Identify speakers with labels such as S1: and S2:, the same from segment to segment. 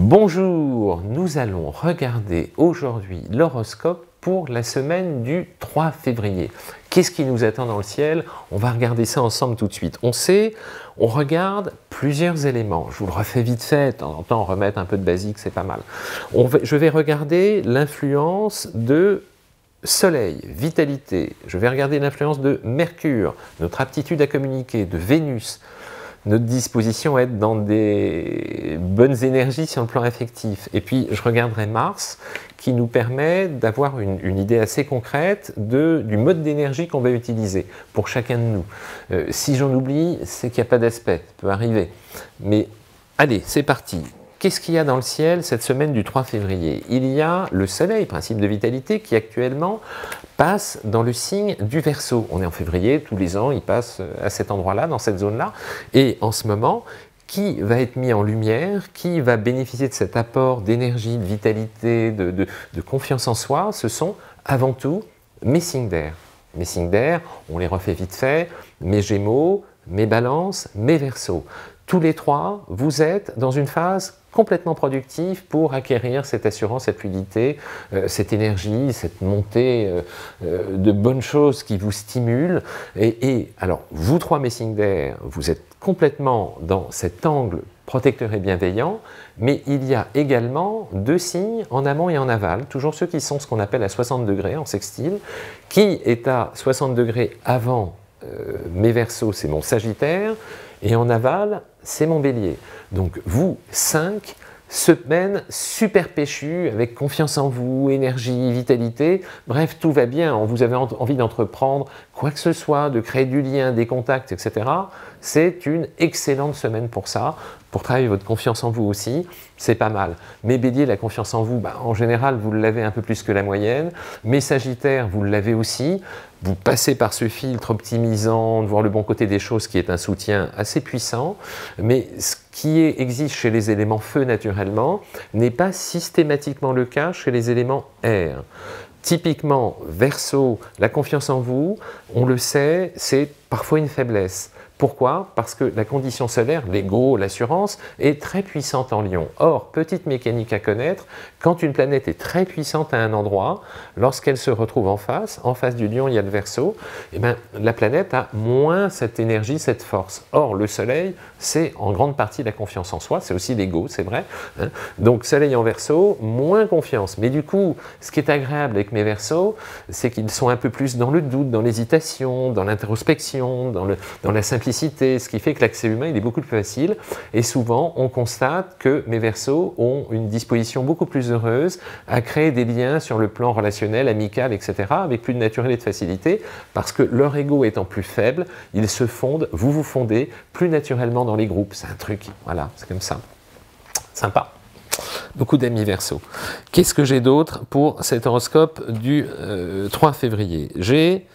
S1: Bonjour, nous allons regarder aujourd'hui l'horoscope pour la semaine du 3 février. Qu'est-ce qui nous attend dans le ciel? On va regarder ça ensemble tout de suite. On sait, on regarde plusieurs éléments. Je vous le refais vite fait, de temps en temps remettre un peu de basique, c'est pas mal. je vais regarder l'influence de Soleil, vitalité. Je vais regarder l'influence de Mercure, notre aptitude à communiquer, de Vénus, notre disposition à être dans des bonnes énergies sur le plan affectif. Et puis, je regarderai Mars, qui nous permet d'avoir une, idée assez concrète du mode d'énergie qu'on va utiliser pour chacun de nous. Euh, si j'en oublie, c'est qu'il n'y a pas d'aspect, ça peut arriver. Mais allez, c'est parti. Qu'est-ce qu'il y a dans le ciel cette semaine du 3 février? Il y a le soleil, principe de vitalité, qui actuellement passe dans le signe du Verseau. On est en février, tous les ans, il passe euh, à cet endroit-là, dans cette zone-là. Et en ce moment, qui va être mis en lumière, qui va bénéficier de cet apport d'énergie, de vitalité, de, confiance en soi, ce sont avant tout mes signes d'air. Mes signes d'air, on les refait vite fait, mes gémeaux, mes balances, mes versos. Tous les trois, vous êtes dans une phase complètement productif pour acquérir cette assurance, cette fluidité, euh, cette énergie, cette montée euh, euh, de bonnes choses qui vous stimulent. Et, alors, vous trois messing d'air, vous êtes complètement dans cet angle protecteur et bienveillant, mais il y a également deux signes en amont et en aval, toujours ceux qui sont ce qu'on appelle à 60 degrés en sextile, qui est à 60 degrés avant mes versos, c'est mon sagittaire, et en aval, c'est mon bélier. Donc vous, 5, semaine super péchu, avec confiance en vous, énergie, vitalité. Bref, tout va bien. Vous avez envie d'entreprendre quoi que ce soit, de créer du lien, des contacts, etc. C'est une excellente semaine pour ça, pour travailler votre confiance en vous aussi. C'est pas mal. Mais Bélier, la confiance en vous, bah, en général, vous l'avez un peu plus que la moyenne. Mais Sagittaire, vous l'avez aussi. Vous passez par ce filtre optimisant, de voir le bon côté des choses, qui est un soutien assez puissant. Mais ce qui existe chez les éléments feu naturellement n'est pas systématiquement le cas chez les éléments air. Typiquement, verso, la confiance en vous, on le sait, c'est parfois une faiblesse. Pourquoi? Parce que la condition solaire, l'ego, l'assurance, est très puissante en lion. Or, petite mécanique à connaître, quand une planète est très puissante à un endroit, lorsqu'elle se retrouve en face, en face du lion, il y a le verso, eh bien, la planète a moins cette énergie, cette force. Or, le soleil, c'est en grande partie la confiance en soi, c'est aussi l'ego, c'est vrai. Hein. Donc, soleil en verso, moins confiance. Mais du coup, ce qui est agréable avec mes versos, c'est qu'ils sont un peu plus dans le doute, dans l'hésitation, dans l'introspection, dans, dans la ce qui fait que l'accès humain il est beaucoup plus facile. Et souvent, on constate que mes versos ont une disposition beaucoup plus heureuse à créer des liens sur le plan relationnel, amical, etc., avec plus de naturel et de facilité, parce que leur ego étant plus faible, ils se fondent, vous vous fondez plus naturellement dans les groupes. C'est un truc, voilà, c'est comme ça. Sympa beaucoup d'amis verso. Qu'est-ce que j'ai d'autre pour cet horoscope du 3 euh, février? J'ai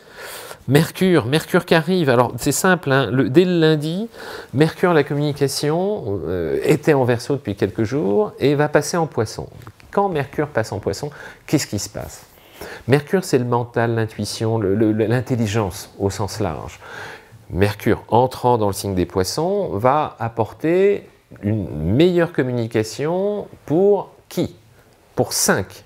S1: Mercure, Mercure qui arrive, alors c'est simple, hein, dès le lundi, Mercure, la communication, euh, était en verso depuis quelques jours et va passer en poisson. Quand Mercure passe en poisson, qu'est-ce qui se passe? Mercure, c'est le mental, l'intuition, l'intelligence au sens large. Mercure, entrant dans le signe des poissons, va apporter une meilleure communication pour qui? Pour 5.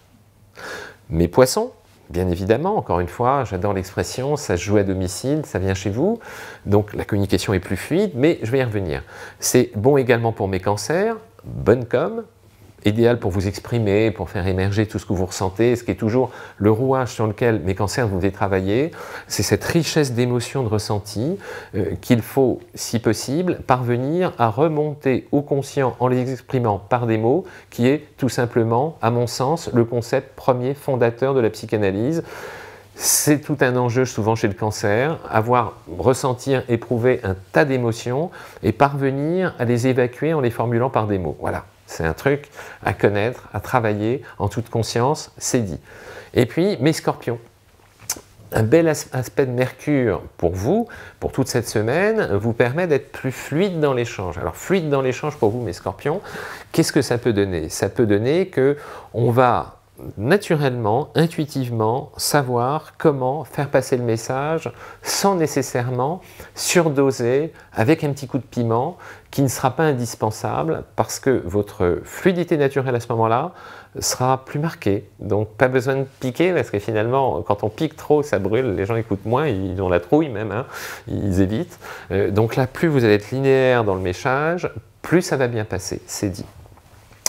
S1: Mes poissons, Bien évidemment, encore une fois, j'adore l'expression, ça se joue à domicile, ça vient chez vous, donc la communication est plus fluide, mais je vais y revenir. C'est bon également pour mes cancers, bonne com, idéal pour vous exprimer, pour faire émerger tout ce que vous ressentez, ce qui est toujours le rouage sur lequel mes cancers vous devez travailler, c'est cette richesse d'émotions, de ressentis euh, qu'il faut, si possible, parvenir à remonter au conscient en les exprimant par des mots, qui est tout simplement, à mon sens, le concept premier fondateur de la psychanalyse. C'est tout un enjeu souvent chez le cancer, avoir, ressentir, éprouver un tas d'émotions et parvenir à les évacuer en les formulant par des mots. Voilà. C'est un truc à connaître, à travailler en toute conscience, c'est dit. Et puis, mes scorpions. Un bel aspect de Mercure pour vous, pour toute cette semaine, vous permet d'être plus fluide dans l'échange. Alors, fluide dans l'échange pour vous, mes scorpions, qu'est-ce que ça peut donner? Ça peut donner que on va naturellement, intuitivement, savoir comment faire passer le message sans nécessairement surdoser avec un petit coup de piment qui ne sera pas indispensable parce que votre fluidité naturelle à ce moment-là sera plus marquée. Donc pas besoin de piquer parce que finalement, quand on pique trop, ça brûle, les gens écoutent moins, ils ont la trouille même, hein, ils évitent. Euh, donc là, plus vous allez être linéaire dans le message, plus ça va bien passer, c'est dit.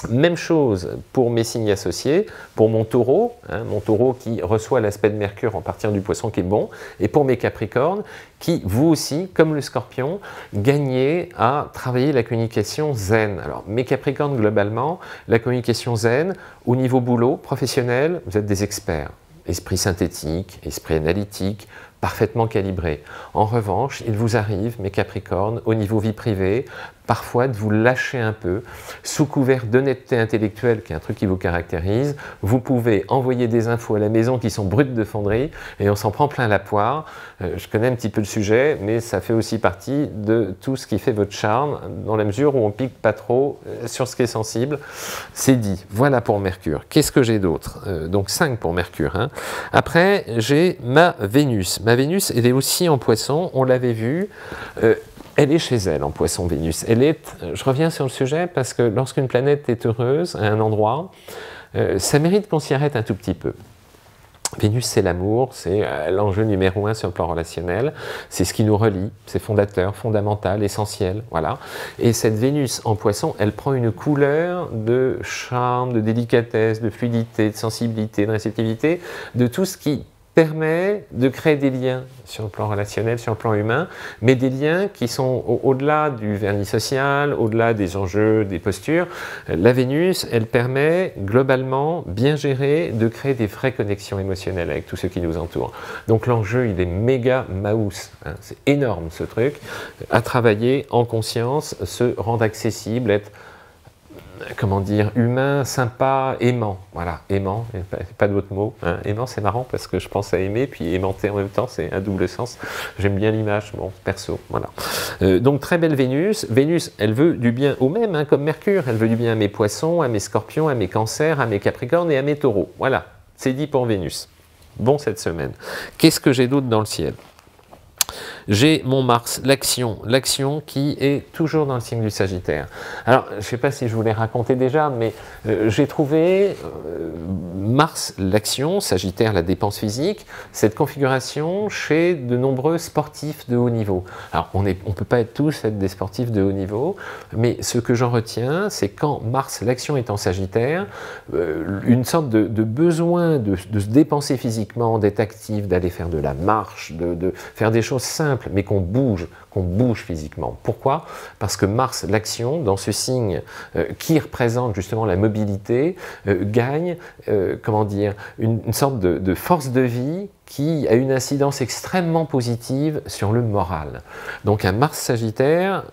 S1: Même chose pour mes signes associés, pour mon taureau, hein, mon taureau qui reçoit l'aspect de Mercure en partir du poisson qui est bon, et pour mes capricornes, qui vous aussi, comme le scorpion, gagnez à travailler la communication zen. Alors mes capricornes globalement, la communication zen, au niveau boulot, professionnel, vous êtes des experts. Esprit synthétique, esprit analytique, parfaitement calibré. En revanche, il vous arrive, mes Capricornes, au niveau vie privée, parfois de vous lâcher un peu, sous couvert d'honnêteté intellectuelle, qui est un truc qui vous caractérise, vous pouvez envoyer des infos à la maison qui sont brutes de fonderie, et on s'en prend plein la poire. Euh, je connais un petit peu le sujet, mais ça fait aussi partie de tout ce qui fait votre charme, dans la mesure où on pique pas trop euh, sur ce qui est sensible. C'est dit. Voilà pour Mercure. Qu'est-ce que j'ai d'autre? Euh, Donc 5 pour Mercure. Hein. Après, j'ai ma Vénus. Ma Vénus, elle est aussi en poisson, on l'avait vu elle est chez elle en poisson Vénus. Elle est, je reviens sur le sujet parce que lorsqu'une planète est heureuse à un endroit, euh, ça mérite qu'on s'y arrête un tout petit peu. Vénus, c'est l'amour, c'est euh, l'enjeu numéro un sur le plan relationnel, c'est ce qui nous relie, c'est fondateur, fondamental, essentiel, voilà. Et cette Vénus en poisson, elle prend une couleur de charme, de délicatesse, de fluidité, de sensibilité, de réceptivité, de tout ce qui permet de créer des liens sur le plan relationnel, sur le plan humain, mais des liens qui sont au-delà du vernis social, au-delà des enjeux, des postures. La Vénus, elle permet globalement, bien gérée, de créer des vraies connexions émotionnelles avec tous ceux qui nous entourent. Donc l'enjeu, il est méga mouse. Hein. C'est énorme ce truc. À travailler en conscience, se rendre accessible, être comment dire, humain, sympa, aimant. Voilà, aimant, pas, d'autre mot. Hein. Aimant, c'est marrant parce que je pense à aimer, puis aimanter en même temps, c'est un double sens. J'aime bien l'image, bon, perso, voilà. Euh, donc, très belle Vénus. Vénus, elle veut du bien au même, hein, comme Mercure. Elle veut du bien à mes poissons, à mes scorpions, à mes cancers, à mes capricornes et à mes taureaux. Voilà, c'est dit pour Vénus. Bon cette semaine. Qu'est-ce que j'ai d'autre dans le ciel? J'ai mon Mars, l'action, l'action qui est toujours dans le signe du Sagittaire. Alors, je ne sais pas si je vous l'ai raconté déjà, mais euh, j'ai trouvé euh, Mars, l'action, Sagittaire, la dépense physique, cette configuration chez de nombreux sportifs de haut niveau. Alors, on ne peut pas être tous être des sportifs de haut niveau, mais ce que j'en retiens, c'est quand Mars, l'action est en Sagittaire, euh, une sorte de, besoin de, se dépenser physiquement, d'être actif, d'aller faire de la marche, de faire des choses simples mais qu'on bouge, qu'on bouge physiquement. Pourquoi? Parce que Mars, l'action, dans ce signe euh, qui représente justement la mobilité, euh, gagne, euh, comment dire, une, sorte de, force de vie qui a une incidence extrêmement positive sur le moral. Donc un Mars Sagittaire,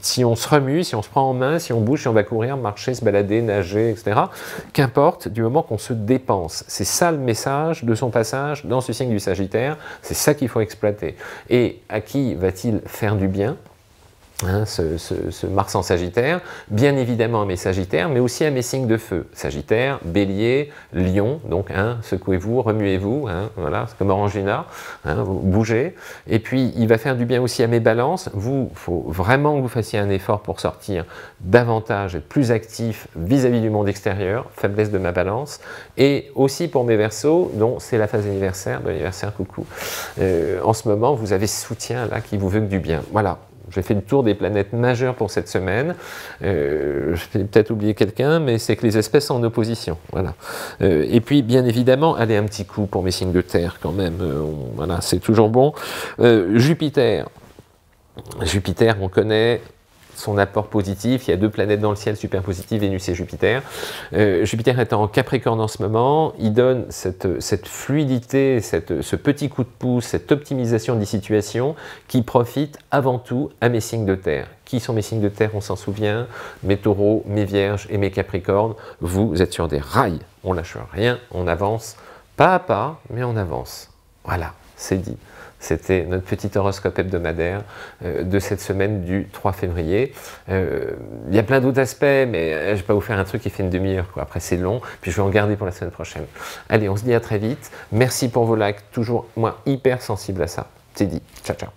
S1: si on se remue, si on se prend en main, si on bouge, si on va courir, marcher, se balader, nager, etc., qu'importe, du moment qu'on se dépense. C'est ça le message de son passage dans ce signe du Sagittaire, c'est ça qu'il faut exploiter. Et à qui va-t-il faire du bien? Hein, ce, Mars en Sagittaire, bien évidemment à mes Sagittaires, mais aussi à mes signes de feu. Sagittaire, Bélier, Lion, donc hein, secouez-vous, remuez-vous, hein, voilà, c'est comme Orangina, hein, bougez. Et puis il va faire du bien aussi à mes balances. Vous, il faut vraiment que vous fassiez un effort pour sortir davantage, être plus actif vis-à-vis du monde extérieur, faiblesse de ma balance, et aussi pour mes Verseaux, dont c'est la phase anniversaire, de l'anniversaire coucou. Euh, en ce moment, vous avez ce soutien là qui vous veut que du bien. Voilà, j'ai fait le tour des planètes majeures pour cette semaine. Euh, je vais peut-être oublier quelqu'un, mais c'est que les espèces sont en opposition. Voilà. Euh, et puis, bien évidemment, allez un petit coup pour mes signes de terre quand même. Euh, voilà, c'est toujours bon. Jupiter. Jupiter, on connaît, son apport positif. Il y a deux planètes dans le ciel super positives, Vénus et Jupiter. Euh, Jupiter est en Capricorne en ce moment. Il donne cette, fluidité, ce petit coup de pouce, cette optimisation des situations qui profite avant tout à mes signes de terre. Qui sont mes signes de terre? On s'en souvient. Mes taureaux, mes vierges et mes capricornes. Vous êtes sur des rails. On lâche rien, on avance. Pas à pas, mais on avance. Voilà, c'est dit. C'était notre petit horoscope hebdomadaire euh, de cette semaine du 3 février. Euh, il y a plein d'autres aspects, mais je ne vais pas vous faire un truc qui fait une demi-heure. Après, c'est long, puis je vais en garder pour la semaine prochaine. Allez, on se dit à très vite. Merci pour vos likes, toujours moi hyper sensible à ça. C'est dit. Ciao, ciao.